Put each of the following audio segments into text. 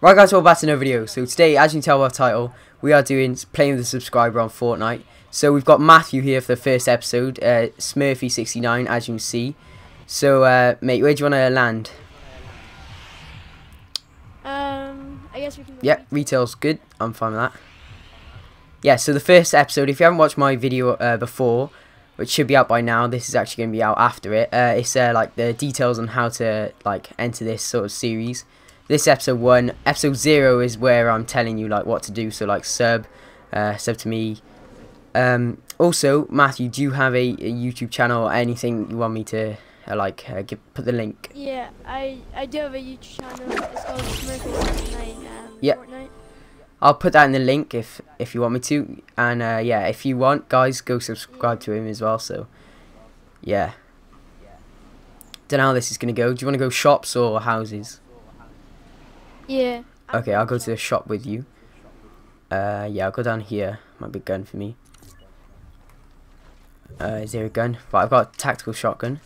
Right guys, welcome back to another video. So today, as you can tell by the title, we are doing playing with a subscriber on Fortnite. So we've got Matthew here for the first episode, uh, Smurfay69 as you can see. So uh, mate, where do you want to land? Um, I guess we can. Yep, retail. retail's good. I'm fine with that. Yeah, so the first episode, if you haven't watched my video uh, before, which should be out by now, this is actually going to be out after it. Uh, it's uh, like the details on how to like enter this sort of series. This episode one, episode zero is where I'm telling you like what to do. So like sub, uh, sub to me. Um, also, Matthew, do you have a, a YouTube channel or anything you want me to uh, like uh, give, put the link? Yeah, I I do have a YouTube channel. It's called Smurfay69 um, Yeah. Fortnite. I'll put that in the link if if you want me to. And uh, yeah, if you want, guys, go subscribe to him as well. So yeah. Don't know how this is gonna go. Do you want to go shops or houses? Yeah. Okay, I'll go to the shop with you. Uh, yeah, I'll go down here. Might be a gun for me. Uh, is there a gun? But I've got a tactical shotgun.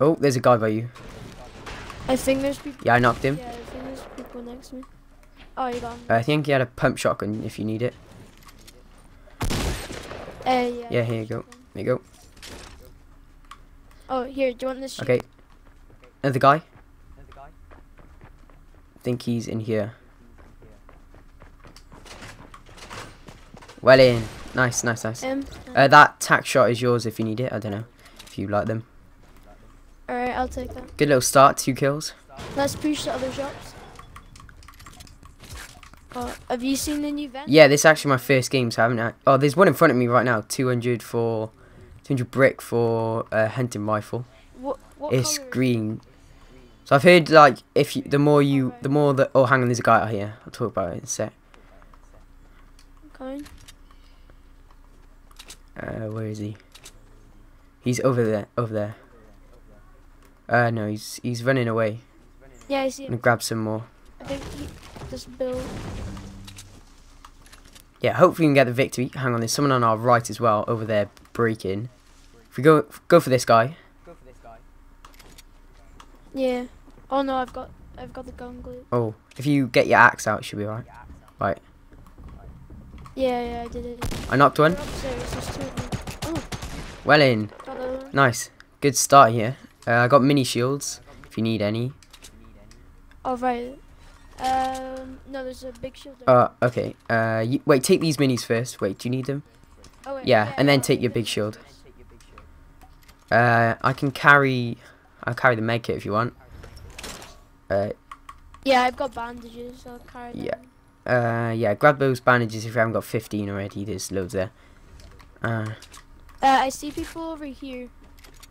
Oh, there's a guy by you. I think there's people. Yeah, I knocked him. Yeah, I think there's people next to me. Oh, you got him. I think he had a pump shotgun if you need it. Uh, yeah. Yeah, here you go. There you go. Oh, here. Do you want this? Okay. Another guy? I think he's in here. Well in. Nice, nice, nice. Um. Uh, that tack shot is yours if you need it. I don't know if you like them. all right, I'll take that. Good little start. Two kills. Let's push the other shops. Oh, have you seen the new vent? Yeah, this is actually my first game, so I haven't. Oh, there's one in front of me right now. 200 for. 200 brick for a hunting rifle. What? What It's green. So I've heard like if you, the more you, the more that. Oh, hang on, there's a guy out here. I'll talk about it in a sec. Coming. Uh, where is he? He's over there. Over there. Uh, no, he's he's running away. Yeah, I see I'm gonna grab some more. I think he just build. Yeah, hopefully we can get the victory. Hang on, there's someone on our right as well over there breaking. If we go go for this guy. Go for this guy. Yeah. Oh no, I've got I've got the gun glue. Oh, if you get your axe out, it should be alright. Right, Yeah, yeah, I did it. I knocked one. They're upstairs, there's two of them. Oh, Well in. got the other one. Nice. Good start here. Uh, I got mini shields if you need any. Oh right. Um, no, there's a big shield. there. Uh, okay. Uh, you, wait, take these minis first. Wait, do you need them? oh, wait, yeah, and then take your big shield. Uh, I can carry. I'll carry the med kit if you want. Uh, Yeah, I've got bandages. I'll carry them. Yeah. uh, yeah. Grab those bandages if you haven't got 15 already. There's loads there. Uh, Uh, I see people over here.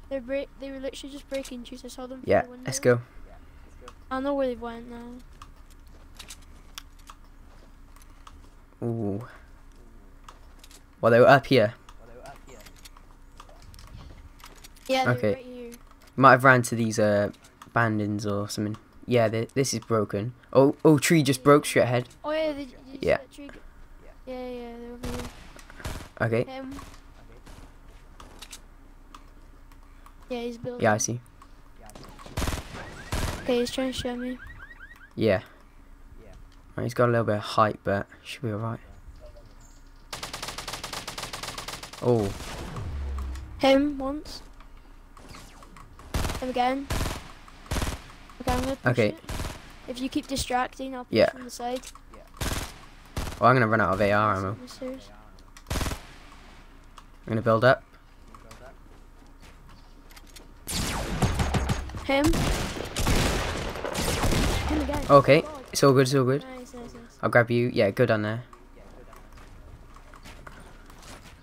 They're break. They were literally just breaking trees. I saw them. yeah. the. Let's go. I don't know where they went now. Ooh. Well, they were up here. Yeah, Okay. right here. Might have ran to these uh bandits or something. Yeah, th this is broken. Oh, oh, tree just broke straight ahead. Oh yeah, they Yeah. yeah. Tree. Yeah, yeah, they're over here. Okay. Yeah, he's building. Yeah, I see. Okay, he's trying to show me. Yeah. Right, he's got a little bit of height, but should be alright. Oh, Him once. Again. Okay, I'm gonna push Okay. it. If you keep distracting, I'll push Yeah. from the side. well, I'm gonna run out of AR ammo. I'm gonna build up. Him. Him again. Okay, God. it's all good, it's all good. Nice, nice, nice. I'll grab you. Yeah, go down there.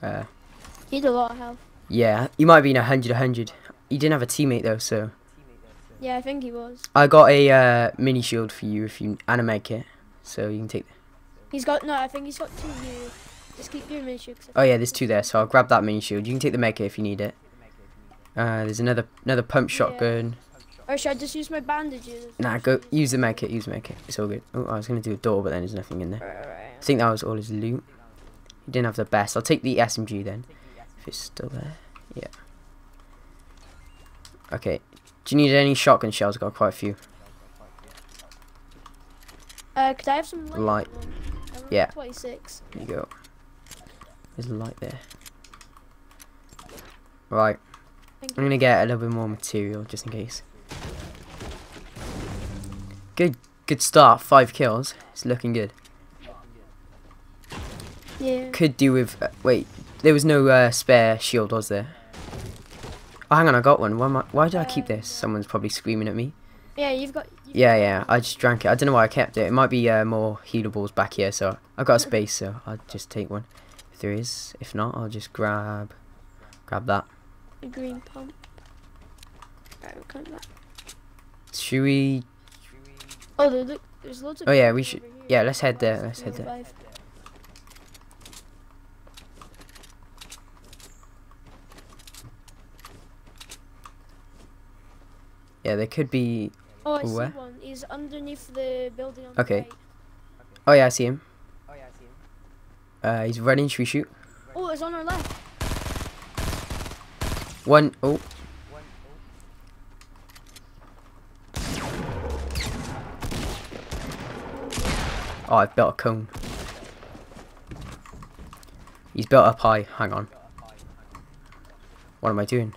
Uh, He had a lot of health. yeah, you might be in a hundred, a hundred. You didn't have a teammate though, so Yeah, I think he was. I got a uh, mini shield for you if you and a med kit, so you can take. He's got no. I think he's got two here. Just keep doing miniature. 'cause I Oh yeah, there's two there, so I'll grab that mini shield. You can take the med kit if you need it. Uh, there's another another pump Yeah. shotgun. Or should I just use my bandages? Nah, go use the med kit. Use the med kit. It's all good. Oh, I was gonna do a door, but then there's nothing in there. Right, right, I think that was all his loot. He didn't have the best. I'll take the SMG then, if it's still there. Yeah. Okay. Do you need any shotgun shells? Got quite a few. Uh, could I have some light? Light. Yeah. 26. There you go. There's a light there. Right. Thank I'm gonna get a little bit more material just in case. Good, good start. Five kills. It's looking good. Yeah. Could do with. Uh, wait, there was no uh, spare shield, was there? Oh, hang on, I got one. Why, I, why did I keep this? Someone's probably screaming at me. Yeah, you've got. You've Yeah, yeah. I just drank it. I don't know why I kept it. It might be uh, more healables back here, so I've got a space, so I'll just take one. If there is, if not, I'll just grab, grab that. a green pump. Alright, we'll come back. Should we? Oh, look, there's loads of. Oh, yeah, we should- yeah, let's head there, let's head there. Yeah, there could be. Oh, I see one. He's underneath the building on the Okay. right. Oh yeah, I see him. Oh yeah, I see him. Uh, he's running. Should we shoot? Oh, it's on our left. One. Oh. Oh, I've built a cone. He's built up high. Hang on. What am I doing?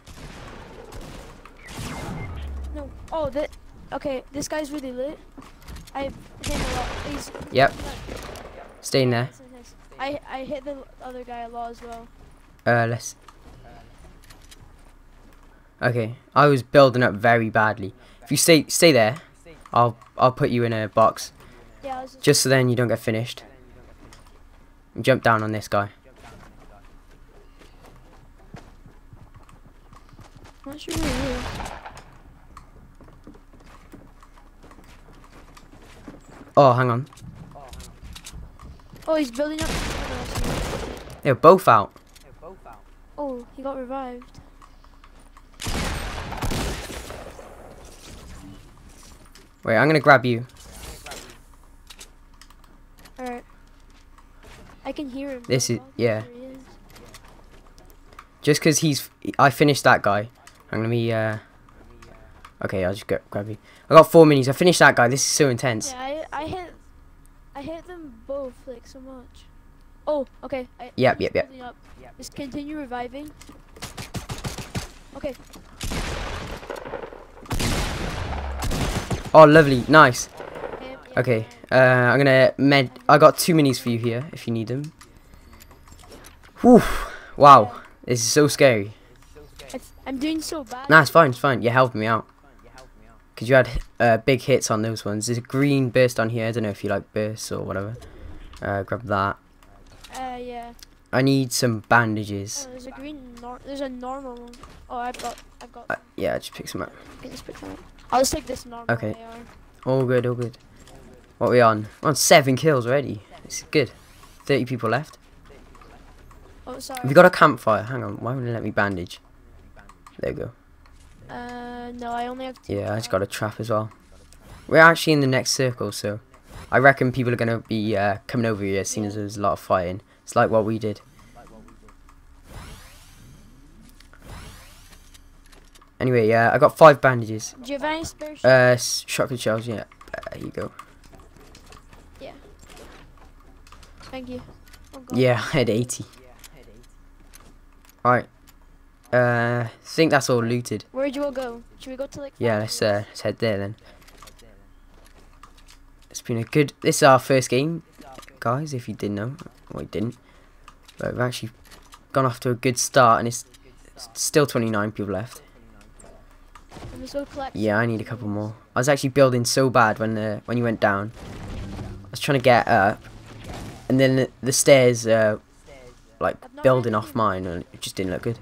That. Okay, this guy's really lit. I hit him a lot. He's. Yep. Stay in there. I I hit the other guy a lot as well. Uh, let's. Okay, I was building up very badly. If you stay stay there, I'll I'll put you in a box Yeah, just. just so then you don't get finished. Jump down on this guy. Not sure where he is. Oh, hang on. Oh, he's building up. They're both out. Oh, he got revived. Wait, I'm gonna grab you. Alright. I can hear him. This is- yeah. there he is. Just 'cause he's, I finished that guy. I'm gonna be. Uh, okay, I'll just go grab you. I got four minis. I finished that guy. This is so intense. Yeah, I I hit I hit them so much. Oh, okay. I, Yep, yep, yep. Up. Just continue reviving. Okay. Oh, lovely, nice. Okay. uh, I'm gonna med. I got two minis for you here if you need them. Whew. Wow, this is so scary. I'm doing so bad. Nah, it's fine, it's fine. You helped me out. Because you had uh, big hits on those ones. There's a green burst on here. I don't know if you like bursts or whatever. Uh, grab that. Uh, yeah. I need some bandages. Oh, there's a green. There's a normal one. Oh, I've got. I've got. Uh, yeah, just pick some up. Okay, just pick some up. I'll just take this normal. Okay. AR. All good, all good. What are we on? We're on seven kills already. It's good. 30 people left. Oh, sorry. You got a campfire? Hang on, why wouldn't it let me bandage? There we go. Uh, no, I only have two. Yeah, I just got a trap as well. We're actually in the next circle, so I reckon people are going to be uh, coming over here as soon as there's a lot of fighting. It's like what we did. Anyway, yeah, I got five bandages. Do you have any spare? sh- Uh, shotgun shells, yeah. There you go. Yeah. Thank you. Oh. Yeah, I had 80. Alright. Uh, think that's all looted. Where'd you all go? Should we go to like? Yeah, let's, uh, let's head there then. Been a good... This is our first game, guys, if you didn't know. Well, you didn't. But we've actually gone off to a good start, and it's still 29 people left. Yeah, I need a couple more. I was actually building so bad when uh, when you went down. I was trying to get up, and then the, the stairs, uh, like, building off mine, and it just didn't look good.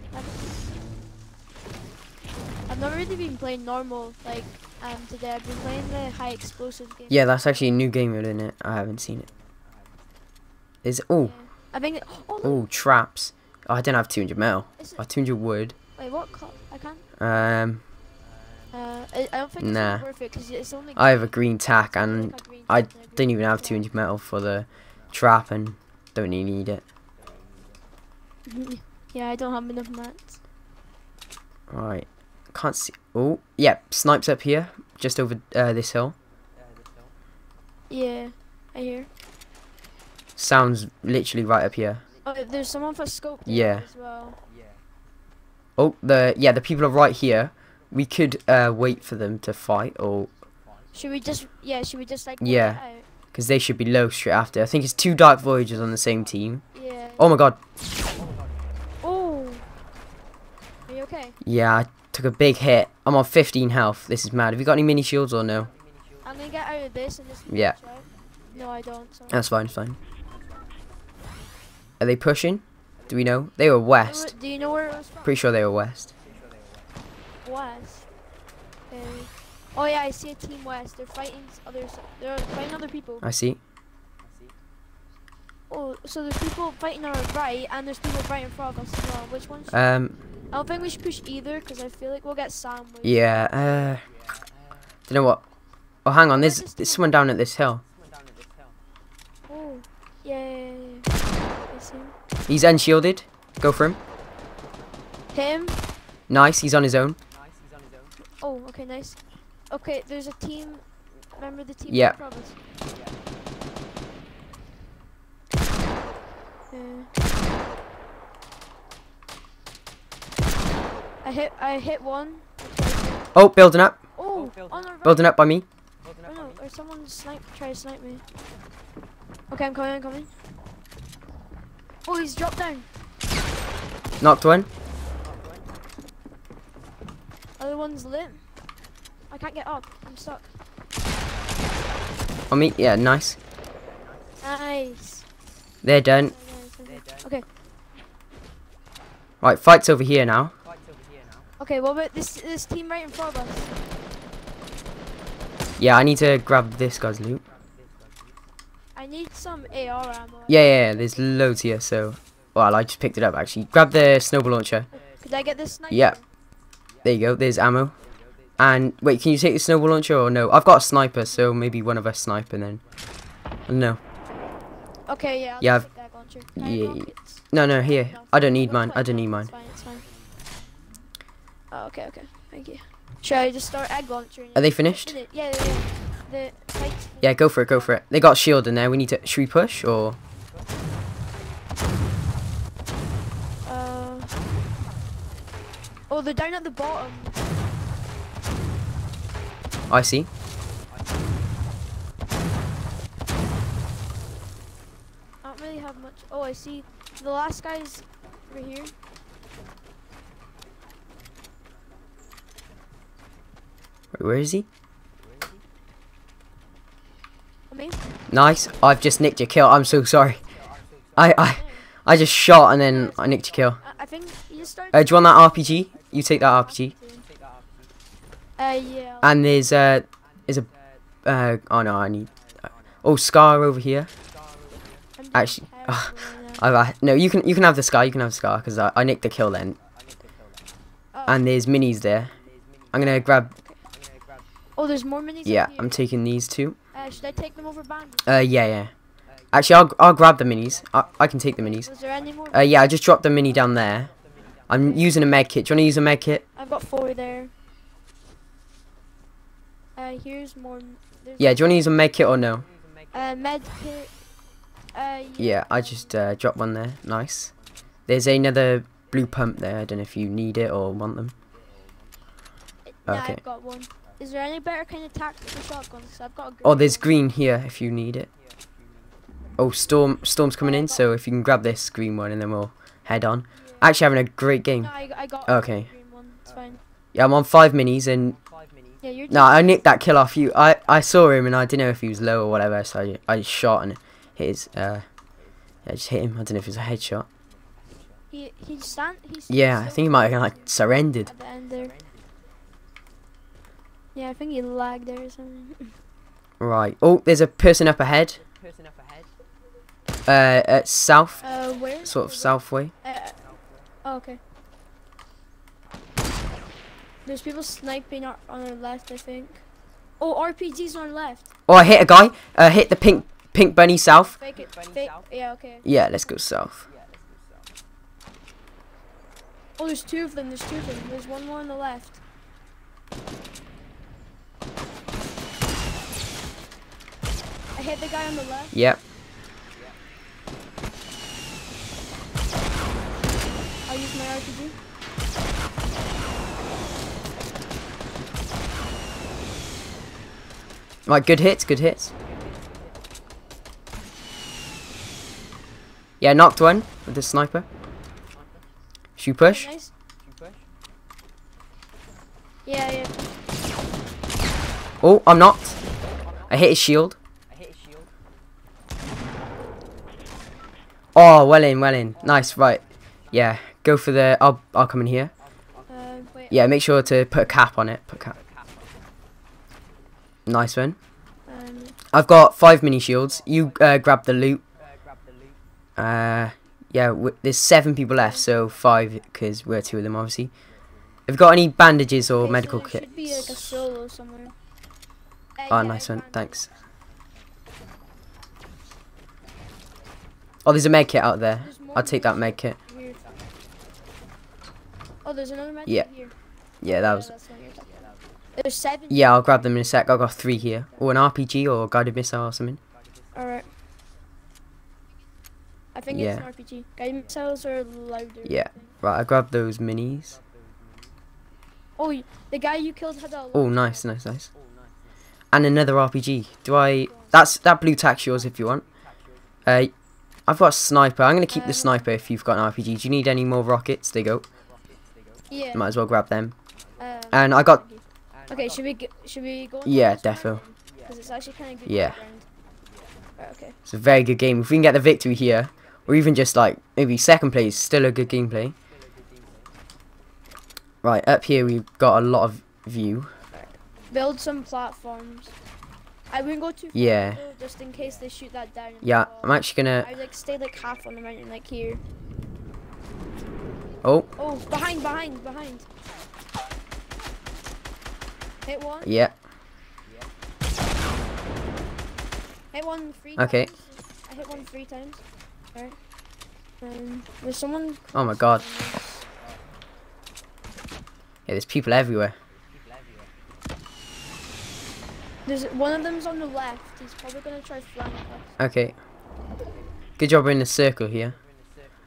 I've not really been playing normal like um today. I've been playing the high explosive game. Yeah, that's actually a new game mode, isn't it? I haven't seen it. Is oh Yeah. I think. Oh, oh traps. Oh, I don't have 200 metal. it's- I have 200 wood. wait, what? I can't. Um, Uh, I, I don't think Nah. it's worth it because it's only. I have a green tack and like green I tack and a green didn't even have 200 metal for the trap and don't really need it. yeah, I don't have enough mats. Alright. Can't see. Oh, yeah, snipes up here, just over uh, this hill. Yeah, I hear. Sounds literally right up here. Oh, there's someone for scope. Yeah. As well. Oh, the yeah, the people are right here. We could uh, wait for them to fight, or Should we just? Yeah. Should we just like? Yeah. because they should be low straight after. I think it's two Dark Voyagers on the same team. Yeah. Oh my god, Oh. Are you okay? yeah, I took a big hit. I'm on 15 health. This is mad. Have you got any mini shields or no? I'm gonna get out of this and just. Yeah. out. No, I don't. So. That's fine, it's fine. Are they pushing? Do we know? They were west. Do you know where it was from? Pretty sure they were west. West. Okay. Oh yeah, I see a team west. They're fighting others. They're fighting other people. I see. Oh, so there's people fighting on our right, and there's people fighting of us as well. Which one? should- Um, I don't think we should push either, because I feel like we'll get sandwiched. yeah, uh, do you know what? Oh, hang on, there's, there's someone down at this hill. Oh, yeah. He's unshielded. Go for him. Him. Nice, he's on his own. Oh, okay, nice. Okay, there's a team. Remember the team? Yeah. in front of us? Yeah. I hit. I hit one. Oh, building up. Oh, on our. Building up by me. Oh no, or someone snipe, try to snipe me. Okay, I'm coming, I'm coming. Oh, he's dropped down. Knocked one. Other one's lit. I can't get up. I'm stuck. On me. Yeah, nice. Nice. They're done. Nice, nice. Okay, Right, fight's over here now. Okay. What about this this team right in front of us? Yeah, I need to grab this guy's loot. I need some AR ammo. Yeah, yeah, yeah, there's loads here, so... Well, I just picked it up, actually. Grab the snowball launcher. Could I get this sniper? Yeah. There you go, there's ammo. And, wait, can you take the snowball launcher or no? I've got a sniper, so maybe one of us snipe and then... No. Okay, yeah. I'll Yeah, just take that launcher. Can yeah? No, no, here. I don't need mine. I don't need mine. Fine, it's fine. Oh, okay, okay. Thank you. Should I just start egg launchering? Are they finished? Yeah, yeah, yeah. The fights. Yeah, go for it, go for it. They got shield in there. We need to... Should we push, or... Uh. Oh, they're down at the bottom. I see. I don't really have much. Oh, I see. The last guy's over here. Wait, where is he? I Nice. I've just nicked your kill. I'm so sorry. I, I, I just shot and then I nicked your kill. I, I think you. Uh, do you want that RPG? You take that RPG. Uh, yeah. And there's uh, there's a, uh, oh no, I need. Uh, oh, Scar over here. Actually- now. I've, uh, no, you can you can have the Scar. You can have the Scar because I, I nicked the kill then. Oh. And there's minis there. I'm gonna grab. Oh, there's more minis. Yeah. I'm taking these two. Uh, should I take them over? Uh, yeah, yeah. Actually, I'll I'll grab the minis. I I can take the minis. Was there any more? Uh, yeah, I just dropped the mini down there. I'm using a med kit. Do you want to use a med kit? I've got four there. Uh, here's more. There's Yeah, do you want to use a med kit or no? Uh, med kit. Uh, Yeah, I just uh, dropped one there. Nice. There's another blue pump there. I don't know if you need it or want them. Yeah, okay. I've got one. Is there any better kind of tactical shotguns? 'Cause I've got a. Oh, there's green here if you need it. Oh, storm, storm's coming in. So if you can grab this green one and then we'll head on. Yeah. Actually, having a great game. No, I, I got. Okay. Green one. It's fine. Yeah, I'm on five minis and Yeah, you're. no, I nicked that kill off you. I I saw him and I didn't know if he was low or whatever. So I I shot and hit his uh. Yeah, just hit him. I don't know if it was a headshot. He he stand. Yeah, I think he might have like surrendered. At the end there. Yeah, I think he lagged there or something. Right. Oh, there's a person up ahead. Person up ahead. Uh, at south, Uh, where? sort of south way. Uh, oh, okay. There's people sniping on our left, I think. Oh, RPGs on our left. Oh, I hit a guy. Uh, hit the pink pink bunny south. Fake it. Bunny Fake. Yeah, okay. Yeah, let's go south. Oh, there's two of them. There's two of them. There's one more on the left. I hit the guy on the left. Yep. I'll use my RPG. Right, good hits, good hits. Yeah, knocked one with the sniper. Should you push? Nice. Yeah, yeah. Oh, I'm knocked. I hit his shield. Oh, well in, well in. Nice, right. Yeah, go for the... I'll, I'll come in here. Uh. Yeah, make sure to put a cap on it. Put a cap. Nice one. Um, I've got five mini shields. You uh, grab the loot. Uh, yeah, w- there's seven people left, so five because we're two of them, obviously. Have you got any bandages or okay, medical so kits? should be like a solo somewhere. Uh, Oh, yeah, nice one. Thanks. Oh, there's a med kit out there. I'll take that med kit. Oh, there's another med Yeah. here. Yeah, that was. that's what you're talking about. There's seven. Yeah, I'll grab them in a sec. I've got three here. Or an RPG or a guided missile or something. Alright. I think Yeah. it's an RPG. Guided missiles are louder. Yeah. Right, I grabbed those minis. Oh, the guy you killed had a. Oh, nice, nice, nice. And another RPG. Do I? That's that blue tack's yours if you want. Uh, I've got a sniper. I'm gonna keep the Um, sniper if you've got an RPG. Do you need any more rockets? They go. Yeah. Might as well grab them. um, And I got. Okay, should we g- should we go? Yeah, defo. Because it's actually kind of good. Yeah. Right, okay. It's a very good game. If we can get the victory here, or even just like maybe second place, still a good gameplay. Right up here, we've got a lot of view. Build some platforms. I wouldn't go too far. Yeah. though, just in case they shoot that down. Yeah. I'm actually gonna. I like stay like half on the mountain, like here. Oh, Oh, behind, behind, behind. Hit one. yeah. Hit one three Okay. times. I hit one three times. Alright. Um, there's someone. Oh my god. Yeah, there's people everywhere. There's one of them's on the left. He's probably gonna try flank us. Okay. Good job we're in a circle here.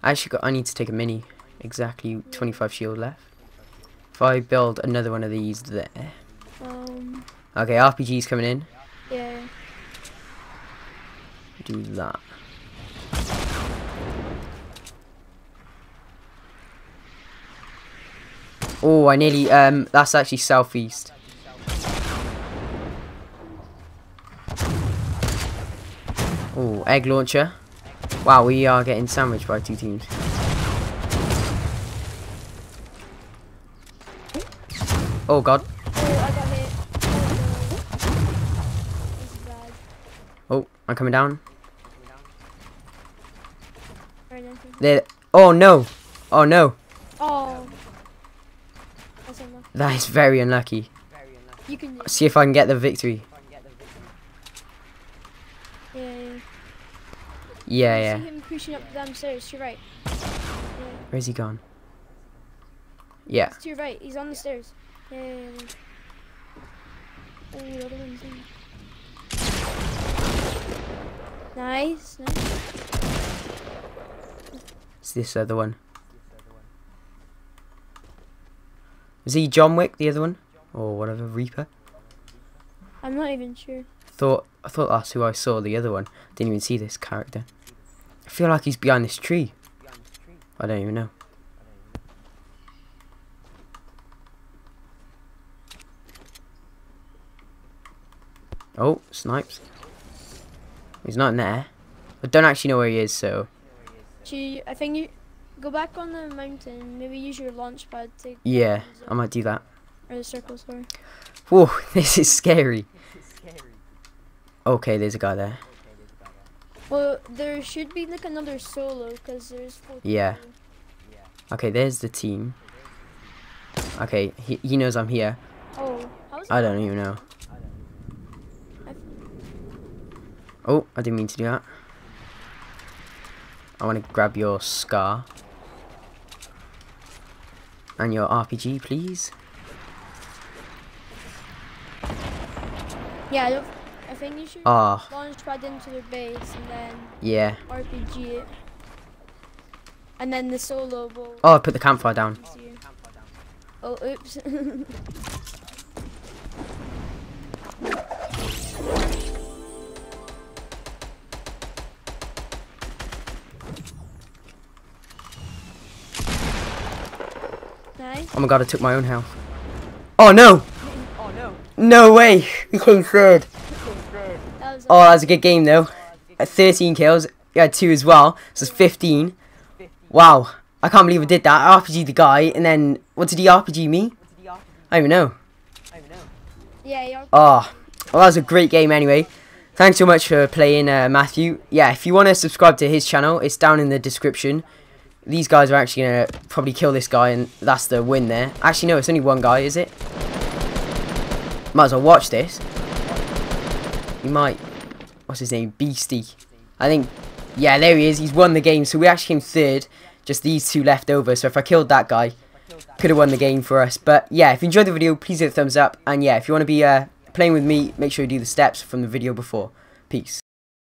I actually got. I need to take a mini. Exactly 25 shield left. If I build another one of these there. Um, Okay, RPG's coming in. yeah. Do that. Oh, I nearly. Um, that's actually southeast. Oh, egg launcher. Wow, we are getting sandwiched by two teams. Oh god. Oh, I got hit. No. This is bad. I'm coming down. There. Oh no. Oh no. Oh. That is very unlucky. See if I can get the victory. Yeah, yeah. Yeah, I yeah. see him pushing up the stairs. To your right. Yeah. Where's he gone? Yeah. To your right. He's on the stairs. Yeah, yeah, yeah. Oh, the other one's in. Nice, nice. It's this other one. Is he John Wick, the other one? Or whatever, Reaper? I'm not even sure. Thought I thought that's who I saw, the other one. Didn't even see this character. I feel like he's behind this tree. I don't even know. Oh, snipes. He's not in there. I don't actually know where he is, so I think you go back on the mountain. Maybe use your launch pad to. yeah. I might do that. Or the circle, sorry. Whoa, this is scary. Okay, there's a guy there. Well, there should be like another solo because there's four. Yeah. people. Okay, there's the team. Okay, he, he knows I'm here. Oh, I don't even know. Oh, I didn't mean to do that. I want to grab your scar. And your RPG, please. Yeah, I, think you should Ah, launch pad into the base and then yeah. RPG it. And then the solo will Oh, I put the campfire down. Oh, oops. nice. Oh my god, I took my own health. Oh no! Oh no. No way! We came third. Oh, that was a good game though. Uh, 13 kills. You had two as well. So it's 15. Wow. I can't believe I did that. I RPG the guy, and then what did he RPG me? What's the RPG? I don't even know. I don't know. yeah, Oh, well, that was a great game anyway. Thanks so much for playing, uh, Matthew. Yeah, if you want to subscribe to his channel, it's down in the description. These guys are actually going to probably kill this guy, and that's the win there. Actually, no, it's only one guy, is it? Might as well watch this. You might. What's his name? Beastie. I think. Yeah, there he is. He's won the game. So we actually came third. Just these two left over. So if I killed that guy, could have won the game for us. But yeah, if you enjoyed the video, please hit a thumbs up. And yeah, if you want to be uh, playing with me, make sure you do the steps from the video before. Peace.